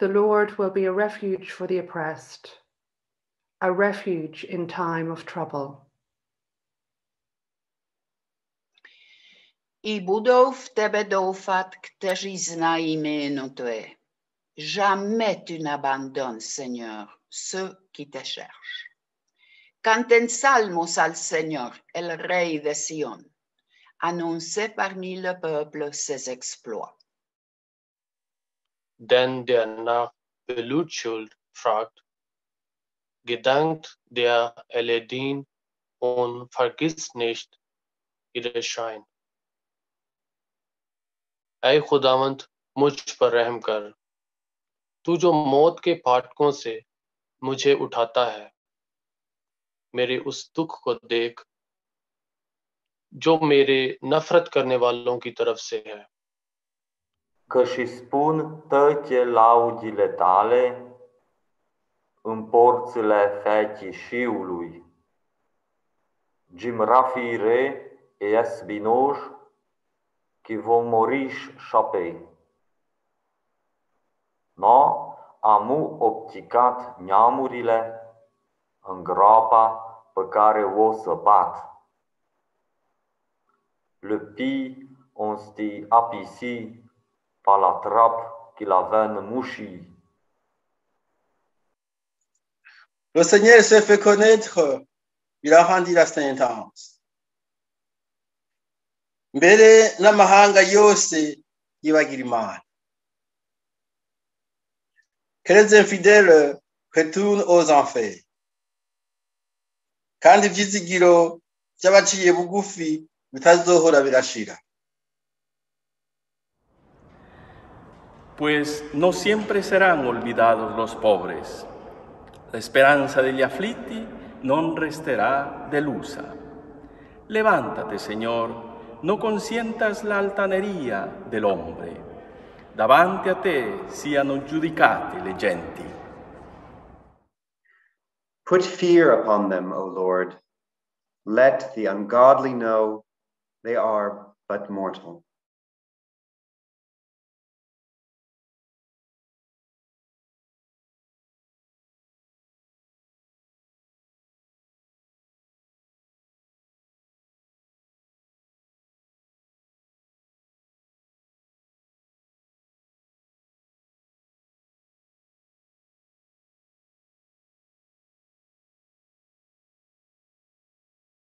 The Lord will be a refuge for the oppressed, a refuge in time of trouble. I budou v tebe doufat, kteří znají jméno tvé. Jamais tu n'abandonnes, Seigneur, ceux qui te cherchent. Canten salmos al Seigneur, el Rey de Sion. Annoncez parmi le peuple ses exploits. Denn der nach Belutschuld fragt, gedankt der Eledin und vergisst nicht ihre Schein. ऐ खुदावंत मुझ पर रहम कर तू जो मौत के फाटकों से मुझे उठाता है मेरे उस दुख को देख जो मेरे नफरत करने वालों की तरफ़ से है Că și spun toate laudile tale în porțile fecișiului. Jim Rafire es binoj, qui vont moriș șapei. No, amu opticat neamurile în groapa pe care o să bat. Le pi on sti apisi par la trappe qu'il avait en mouchi. Le Seigneur s'est fait connaître, il a rendu la sentence. mbere n'amahanga yose yibagira imana que les infidèles retournent aux enfers kandi ivyizigiro vy'abaciye bugufi bitazohora birashira Pues no siempre serán olvidados los pobres. La esperanza degli afflitti non resterà delusa. Levántate, Señor, no consientas la altaneria del hombre. Davanti a te siano giudicate le genti. Put fear upon them, O Lord. Let the ungodly know they are but mortal.